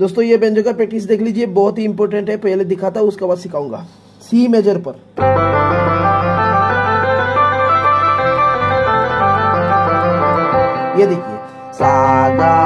दोस्तों, ये बेंजो का प्रैक्टिस देख लीजिए, बहुत ही इंपॉर्टेंट है। पहले दिखाता उसके बाद सिखाऊँगा। सी मेजर पर। ये देखिए। सागा